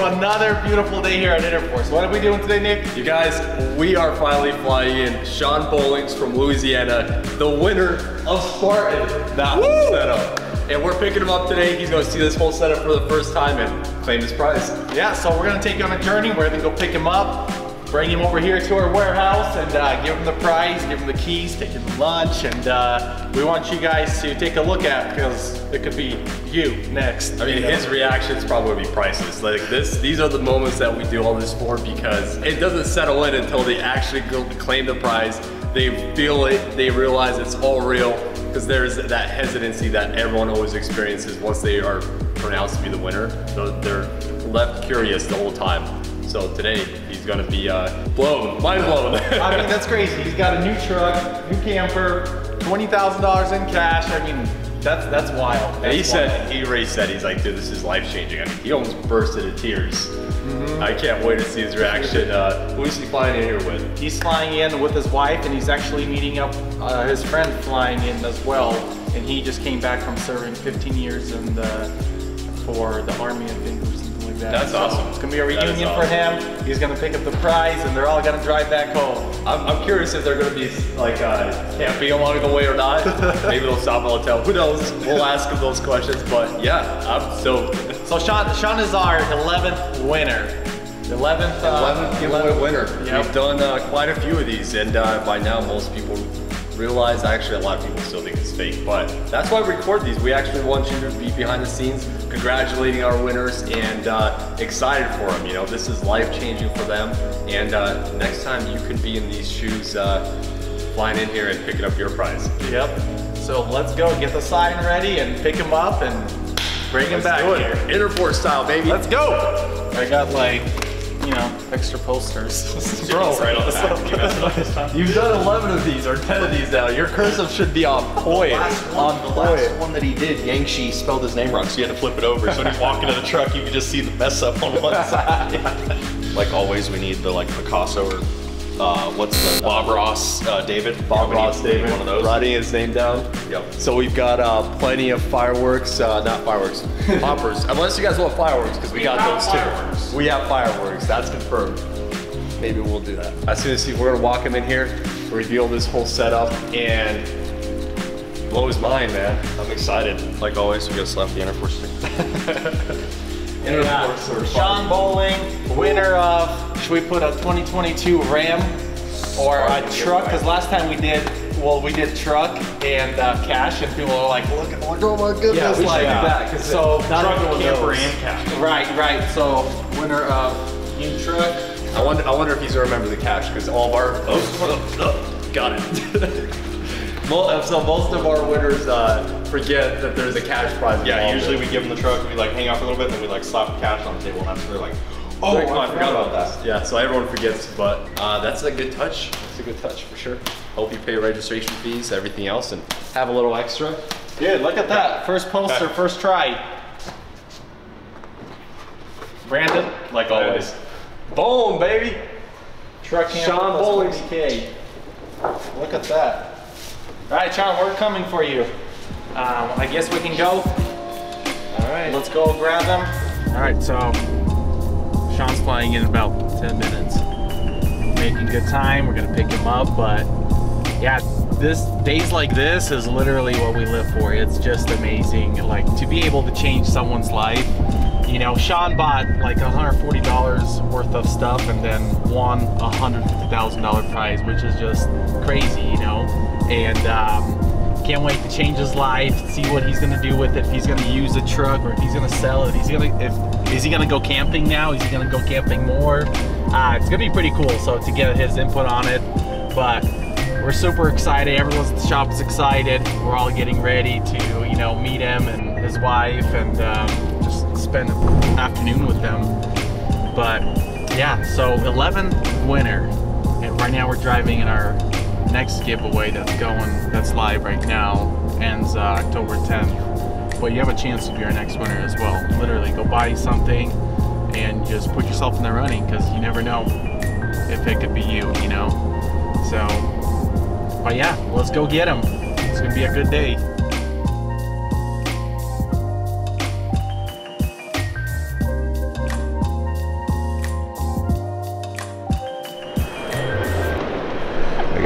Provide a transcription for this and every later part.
to another beautiful day here at Enrforce. What are we doing today, Nick? You guys, we are finally flying in Sean Bowlings from Louisiana, the winner of Spartan, that whole setup. And we're picking him up today. He's gonna see this whole setup for the first time and claim his prize. Yeah, so we're gonna take you on a journey. We're gonna go pick him up, bring him over here to our warehouse and uh, give him the prize, give him the keys, take him to lunch, and uh, we want you guys to take a look at because it could be you next. I mean, you know? his reactions probably would be priceless. Like this, these are the moments that we do all this for because it doesn't settle in until they actually go claim the prize. They feel it, they realize it's all real because there's that hesitancy that everyone always experiences once they are pronounced to be the winner. So they're left curious the whole time. So today, he's gonna be uh, blown, mind blown. I mean, that's crazy. He's got a new truck, new camper, twenty thousand dollars in cash. I mean, that's that's wild. And he That's said, he already said, he's like, dude, this is life changing. I mean, he almost burst into tears. Mm-hmm. I can't wait to see his reaction. Uh, who is he flying in here with? he's flying in with his wife, and he's actually meeting up uh, his friend flying in as well. And he just came back from serving 15 years in the for the army, I think, or something like that. That's So awesome. It's gonna be a reunion for him. He's gonna pick up the prize, and they're all gonna drive back home. I'm, I'm curious if they're gonna be like uh, camping along the way or not. Maybe they'll stop at a hotel. Who knows? We'll ask them those questions. But yeah, I'm stoked. So Sean, Sean is our 11th winner. 11th, uh, 11th giveaway winner. Yep. We've done uh, quite a few of these, and uh, by now most people realize. Actually, a lot of people still think it's fake, but that's why we record these. We actually want you to be behind the scenes, congratulating our winners, and uh, excited for them. You know, this is life changing for them, and uh, next time you can be in these shoes, uh, flying in here and picking up your prize. Yep. So let's go get the sign ready and pick them up and bring him Let's back do it. here. Enrforce style, baby. Let's go. I got like, you know, extra posters. Bro, right on the back. You messed up. You've done 11 of these or 10 of these now. Your cursive should be on point. last on one, the last point. one that he did, Yangshi spelled his name wrong, so you had to flip it over. So when he's walking to the truck, you could just see the mess up on one side. like always, we need the like Picasso or uh, what's the Bob Ross uh, David. Bob We need- Ross we need David one of those. writing his name down. Yep. So we've got uh, plenty of fireworks, uh, not fireworks, poppers. Unless you guys want fireworks, because we, got those fireworks. too. We have fireworks. That's confirmed. Maybe we'll do that. As soon as he, we're gonna walk him in here, reveal this whole setup, and blow his mind, man. I'm excited. Like always, we gotta slap the Enrforce stick. Enrforce or Sean Bowling, winner of, should we put a 2022 Ram or a truck? Because last time we did, well, we did truck and uh, cash, and people were like, look at, look, oh my goodness. Yeah, we should do that, 'cause So, not truck, everyone camper, and cash. Right, right. So, winner of new truck. I wonder, I wonder if he's gonna remember the cash because all of our oh, oh, got it. Mo- so most of our winners uh, forget that there's a cash prize. Yeah, usually we give them the truck, we like hang out for a little bit, and then we like slap the cash on the table, and after they're like, oh, I forgot about that. Yeah, so everyone forgets, but uh, that's a good touch. That's a good touch for sure. Hope you pay registration fees, everything else, and have a little extra. Dude, look at that. First poster, first try. Brandon, Like always. Boom, baby. truck camper Sean Bowling. 40K. Look at that. All right, Sean, we're coming for you. Um, I guess we can go. All right. Let's go grab them. All right, so Sean's flying in about 10 minutes. Making good time. We're gonna pick him up, but yeah, this days like this is literally what we live for. It's just amazing. Like to be able to change someone's life. You know, Sean bought like $140 worth of stuff and then won a $150,000 prize, which is just crazy, you know? And um, can't wait to change his life, see what he's gonna do with it. If he's gonna use the truck or if he's gonna sell it. He's gonna if is he gonna go camping now? Is he gonna go camping more? Uh, it's gonna be pretty cool. So to get his input on it, but we're super excited. Everyone at the shop is excited. We're all getting ready to you know meet him and his wife and um, spend an afternoon with them. But yeah, so 11th winner, and right now we're driving in our next giveaway that's going, that's live right now, ends uh, October 10th. But you have a chance to be our next winner as well. Literally, go buy something and just put yourself in the running because you never know if it could be you, you know? So, but yeah, let's go get them. It's gonna be a good day.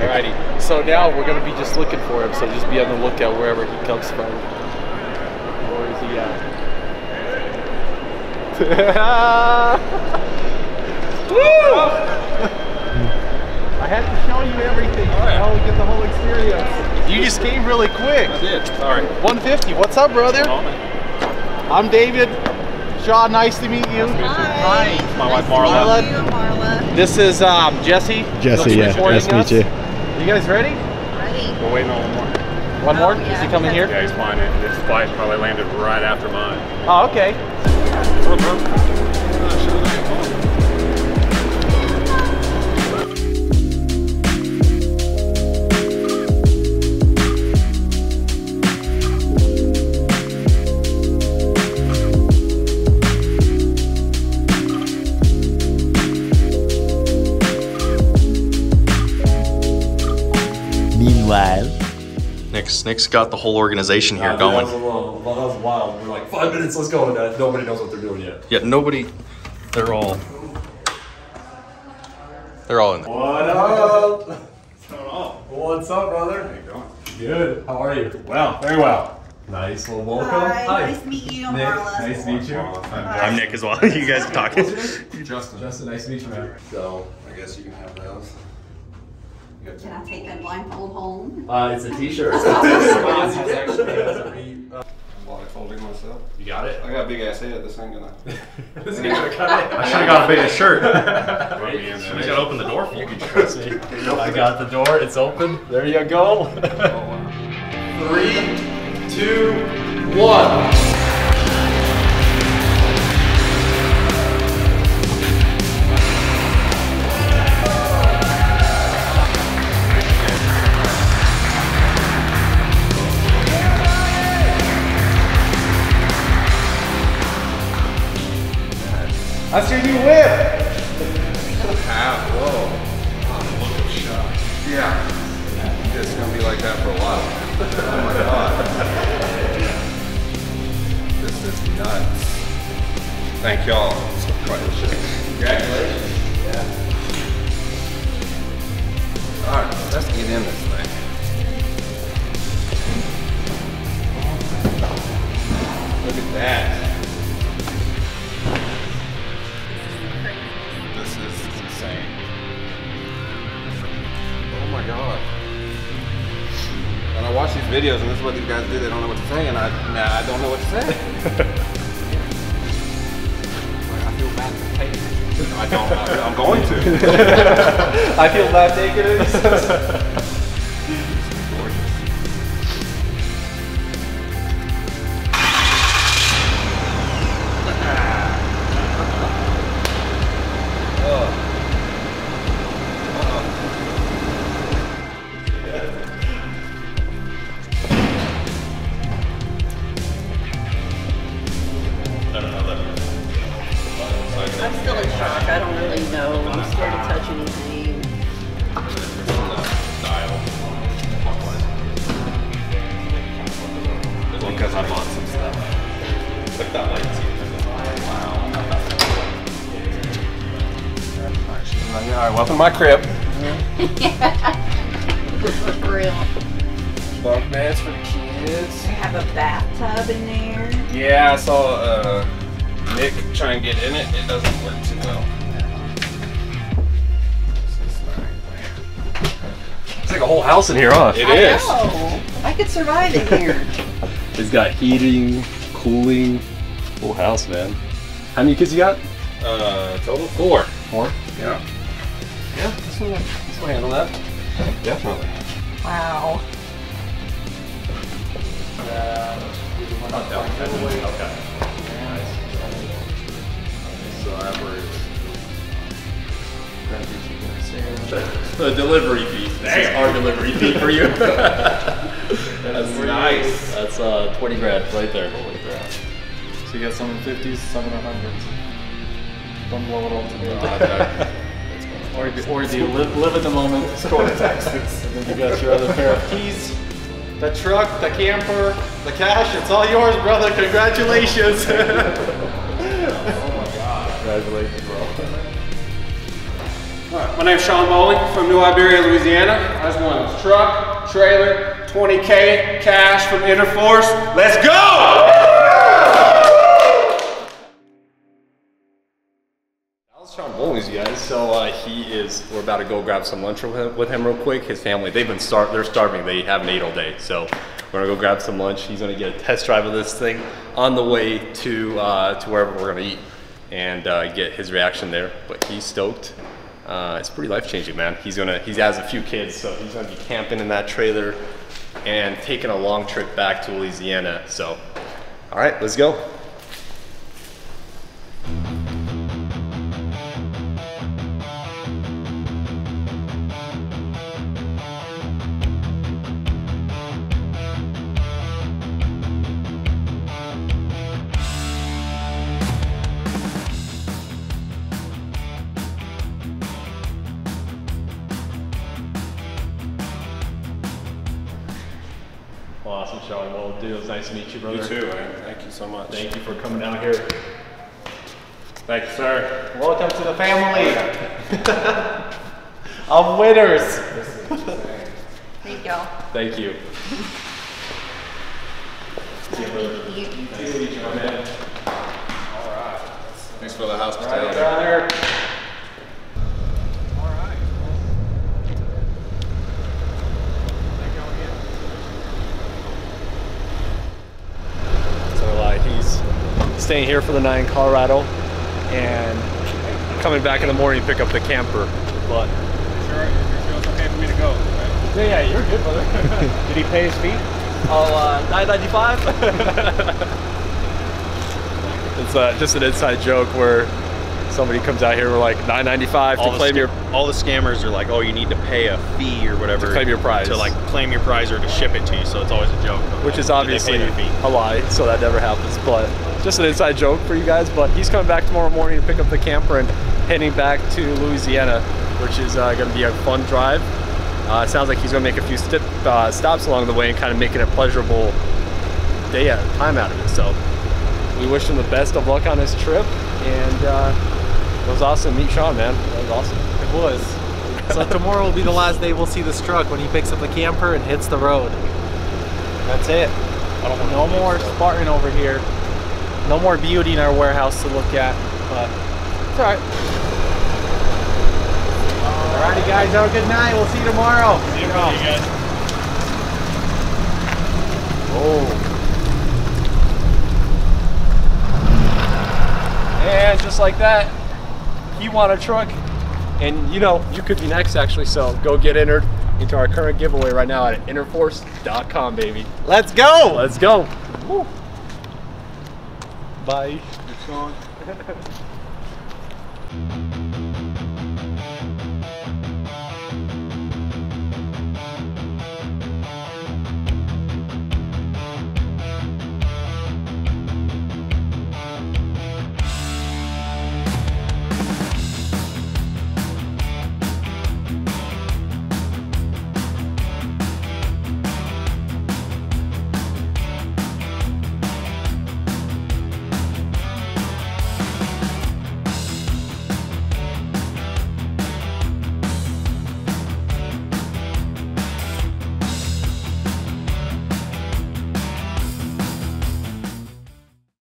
Alrighty. So now we're gonna be just looking for him. So just be on the lookout wherever he comes from. Where is he at? Woo! I had to show you everything. You know, get the whole experience. You just came really quick. I did. All right. 150. What's up, brother? I'm David. Sean, nice to meet you. Hi. My wife Marla. How are you, Marla? This is um, Jesse. Jesse, yeah. Nice to meet you. You guys ready? Ready? We're waiting on one more. One more? Oh, Is he coming here? Yeah, he's flying in. His flight probably landed right after mine. Oh, okay. Nick's Nick's got the whole organization here That going. was, wild. that was wild. We're like, five minutes, let's go. And uh, nobody knows what they're doing yet. Yeah, nobody. They're all. They're all in there. What up? What's up, brother? How you doing? Good. How are you? Well, very well. Nice little welcome. Hi. Nice to meet you, Nick, Marla. nice to meet you. I'm Nick as well. you guys are talking. Justin. Justin, nice to meet you, man. So, I guess you can have those. Can I take that blindfold home? Uh, it's a t-shirt. Folding myself. You got it? I got a big ass head. This ain't gonna. This ain't gonna cut it. I should have got a bigger shirt. Rub me in there. Somebody's got to open the door for you. Can Trust me. I got the door. It's open. There you go. Three, two, one. That's your new whip. Ah, whoa. Look of shock. Yeah. It's gonna be like that for a while. oh my god. This is nuts. Thank y'all. Congratulations. Yeah. Alright, let's get in this thing. Look at that. Videos and this is what these guys do, they don't know what to say, and I, nah, I don't know what to say. like, I feel bad taking it. I don't. I'm going to. I feel bad taking it. My crib. yeah. For real. Bunk beds for the kids. You have a bathtub in there. Yeah, I saw uh, Nick try and get in it. It doesn't work too well. It's like a whole house in here, huh? It I know. I could survive in here. It's got heating, cooling, whole house, man. How many kids you got? Uh, total four. Four? Yeah. Yeah, this one, this one handle that. Definitely. wow. Okay. So average. The delivery fee. This is our delivery fee for you. That's nice. That's uh, 20 grand right there. So you got some in 50s, some in 100s. Don't blow it all together. Or, or do you live, live in the moment, store the taxes, and then you got your other pair of keys, the truck, the camper, the cash, it's all yours, brother. Congratulations. oh my god. Congratulations, bro. Alright, my name's Sean Bowling from New Iberia, Louisiana. I just won this truck, trailer, 20K cash from Enrforce. Let's go! So uh, he is. We're about to go grab some lunch with him, with him real quick. His family, they've been star- They're starving. They haven't ate all day. So we're gonna go grab some lunch. He's gonna get a test drive of this thing on the way to uh, to wherever we're gonna eat and uh, get his reaction there. But he's stoked. Uh, it's pretty life changing, man. He's gonna. He has a few kids, so he's gonna be camping in that trailer and taking a long trip back to Louisiana. So, all right, let's go. Dude, it was nice to meet you, brother. You too, man. Thank you so much. Thank you for coming down here. Thank you, sir. Welcome to the family of winners. Thank y'all. Thank you. Thanks for the hospitality. Brother. So uh, he's staying here for the night in Colorado and coming back in the morning to pick up the camper. But Sure, it's okay for me to go. Right? yeah, yeah, you're good, brother. Did he pay his fee? Oh, uh, 995? It's uh, just an inside joke where somebody comes out here we're like 9.95 to all the, claim your all the scammers are like, oh, you need to pay a fee or whatever To claim your prize. to like claim your prize or to ship it to you. So it's always a joke. which is they pay obviously a lie, so that never happens. But just an inside joke for you guys. But he's coming back tomorrow morning to pick up the camper and heading back to Louisiana, which is uh, going to be a fun drive. Uh, it sounds like he's going to make a few st- uh, stops along the way and kind of making a pleasurable day at time out of it. So we wish him the best of luck on his trip, and uh, it was awesome meet Sean, man. That was awesome. It was. So tomorrow will be the last day we'll see this truck when he picks up the camper and hits the road. That's it. No more Spartan over here. No more beauty in our warehouse to look at. But it's alright. Alrighty guys, have a good night. We'll see you tomorrow. See you, guys. Oh. And just like that, he won a truck. And you know, you could be next actually, so go get entered into our current giveaway right now at enrforce.com, baby. Let's go! Let's go. Woo. Bye. Sean.